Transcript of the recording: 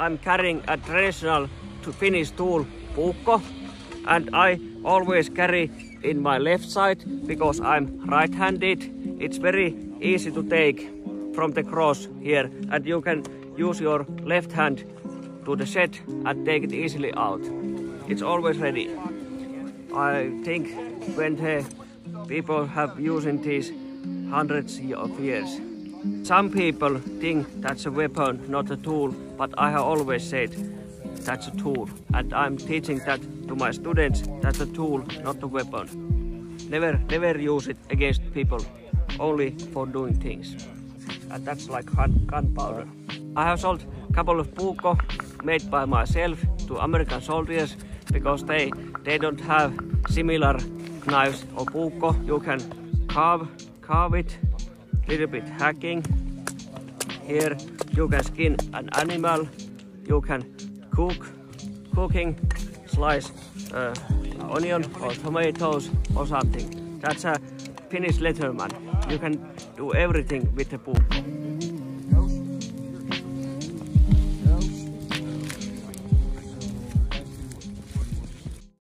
I'm carrying a traditional to Finnish tool, puukko, and I always carry in my left side because I'm right-handed. It's very easy to take from the cross here and you can use your left hand to the set and take it easily out. It's always ready. I think when the people have using these hundreds of years. Some people think that's a weapon, not a tool, but I have always said that's a tool. And I'm teaching that to my students, that's a tool, not a weapon. Never, never use it against people, only for doing things. And that's like gunpowder. I have sold a couple of puukko made by myself to American soldiers because they, they don't have similar knives or puukko. You can carve, carve it, little bit hacking. Here you can skin an animal, you can cook, cooking, slice uh, onion or tomatoes or something. That's a Finnish Leatherman. You can do everything with the puukko.